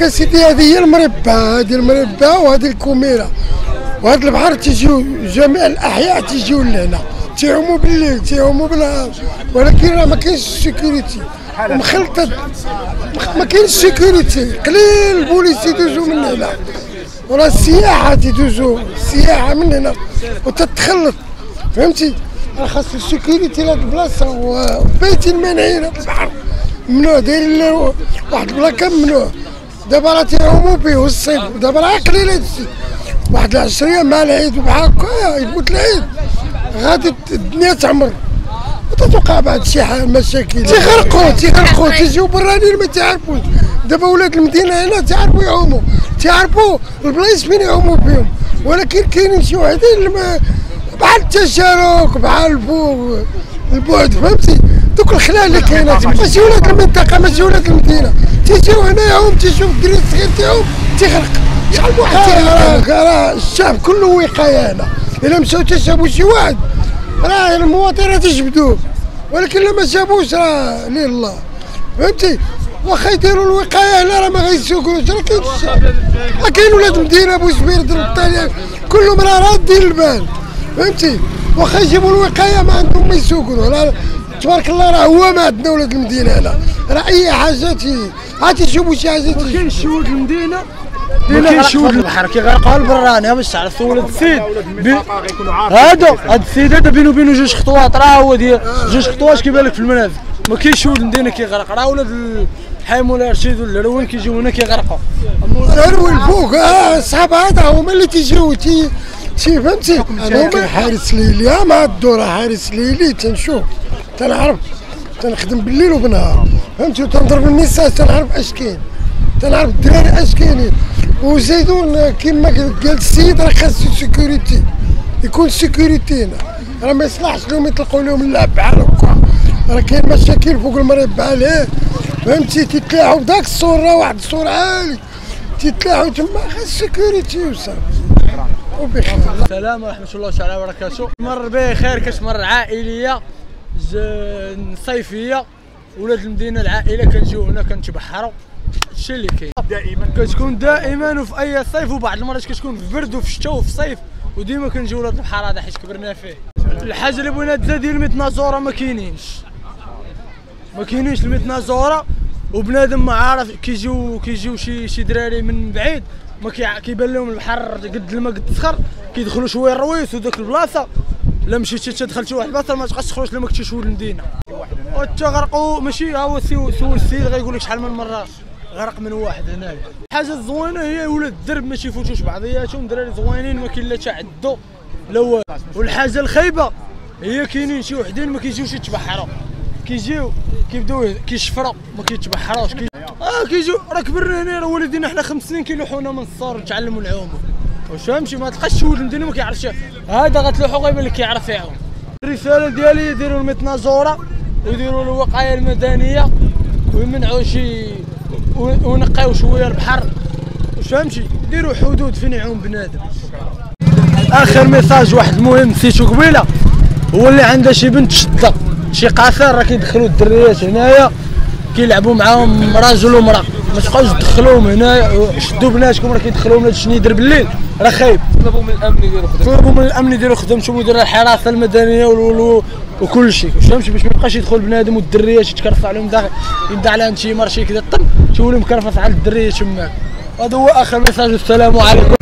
لك اسيدي هذه هي المربى هذه المربى وهذه الكوميرة. وهذا البحر تيجيو جميع الأحياء تيجيو لهنا. تيعوموا بالليل تيعوموا بالنهار ولكن راه ما كاينش ال sécurité. مخلطة ما كاينش ال sécurité. قليل البوليس يدوزوا من هنا. وراه السياحة تيدوزوا السياحة من هنا. وتتخلط. فهمتي؟ راه خاص ال sécurité لهاد البلاصة. وبيتين مانعين هاد البحر. ممنوع. دايرين واحد البلاكه ممنوع. دابا راه تيعوموا به والصيف دابا راه قليل هادشي واحد العشريه مع العيد وبحال هكا يفوت العيد. غادي الدنيا تعمر. وتتوقع بعد شي مشاكل. تيغرقوا تيغرقوا تيجيو برانيين ما تعرفوش. دابا ولاد المدينة هنا تعرفوا يعوموا. تعرفوا البلايص فين يعوموا فيهم ولكن كاينين شي وحدين اللي ما بحال التشارك بحال البعد فهمتي؟ دوك الخلال اللي كاينة. ماشي ولاد المنطقة ماشي ولاد المدينة. تيجيو هنا يعوم تيشوف الدري الصغير تيعوم تيغرق شحال من واحد تيغرق راه الشعب كله وقاية هنا. إلا مشاو تشابوا شي واحد راه المواطن راه تجبدوه ولكن لما شافوش راه ليه الله. فهمتي؟ واخا يديروا الوقاية هنا راه ما غيسوقوش. راه كاين الشعب. راه كاين ولاد مدينة بوسبير درب الطاليان كلهم راه رادين البال. فهمتي؟ واخا يجيبوا الوقاية ما عندهم ما يسوقوا راه تبارك الله راه هو ما عندنا ولاد المدينة هنا. راه اي حاجة تي عاد تشوفوا شي حاجة تي كاين شي ولد المدينة. ما كاينش شي ولد البحر. كيغرقوا البراني باش تعرف ولد السيد هذا هذا السيد هذا بينه وبينه جوج خطوات. راه هو ديال جوج خطوات كيبان لك في المنازل ما كاينش ولد المدينة كيغرق راه ولاد الحايم ولا رشيد ولا الروين كيجيو هنا كيغرقوا العروي الفوق آه صحاب هذا هما اللي تيجيو تي تي فهمتي؟ هما حارس ليلي. آه، مع الدوره حارس ليلي تنشوف. تنعرف تنخدم بالليل وبالنهار. فهمتي؟ وتنضرب النساء تنعرف اش كاين؟ تنعرف الدراري اش كاينين؟ وزيدون كيما قال السيد راه خاص sécurité يكون sécurité هنا. راه ما يصلحش لهم يطلقوا لهم اللعب بحال هكا راه كاين مشاكل فوق المريبعة فهمتي؟ تتلاحوا بداك السور واحد السور عالي تتلاحوا تما. خاص sécurité وصافي وبخير. السلام ورحمة الله تعالى وبركاته. مر بخير كتمر عائلية. ج- صيفية ولاد المدينة العائلة كنجيو هنا كنتبحروا هادشي اللي كاين. دائما. كتكون دائما وفي أي صيف وبعض المرات كتكون في برد وفي الشتاء وفي الصيف وديما كنجيو ولاد البحر هذا حيت كبرنا فيه. الحاجة اللي بغينا تزاد ديال الميتنازورة ما كاينينش. ما كاينينش الميتنازورة وبنادم ما عارف كيجيو كيجيو شي شي دراري من بعيد ما كيبان لهم البحر قد الماء قد الصخر كيدخلوا شوية الرويس وداك البلاصة. لا مشيتي تدخل شي واحد البلاصه ما تبقاش تخرج لما كنتي شوية المدينة. وتغرقوا ماشي ها هو سي- السيد غيقول لك شحال من مرة غرق من واحد هنايا. الحاجة الزوينه هي ولاد الدرب ما يفوتوش بعضياتهم دراري زوينين ما كاين لا تعدوا لا والو. والحاجة الخايبة هي كاينين شي وحدين ما كيجيوش يتبحروا كيجيو كيبداو كيشفروا ما كيتبحروش كي... آه كيجيو راه كبرنا هنا راه والدينا حنا خمس سنين كيلوحونا من الصور نتعلموا العوم. واش فهمتي ما تلقاش ولد مدينة ما كيعرفش. هذا غتلوحو غيبان لك كيعرف يعوم الرسالة ديالي يديروا المتنازوره ويديروا الوقاية المدنيه ويمنعوا شي ونقيو شوية البحر. واش فهمتي ديروا حدود فين يعوم بنادم. آخر message واحد المهم نسيتو قبيلة هو اللي عنده شي بنت شدة. شي قاصر راه كيدخلوا الدريات هنايا كيلعبوا معاهم راجل ومرأة. ما تبقاوش تدخلوهم هنايا شدوا بناتكم راه كيدخلوهم لهاد الشنيدر بالليل. راه خايب. طلبوا من الأمن يديروا خدمة. طلبوا من الأمن يديروا خدمتهم ويديروا الحراسة المدنية وكل شيء فهمتي باش ما يبقاش يدخل بنادم والدريات يتكرفس عليهم داخل يبدا عليهم شي مار شي كذا. طن تولي مكرفس على الدرية تما. هذا هو آخر ميساج والسلام عليكم.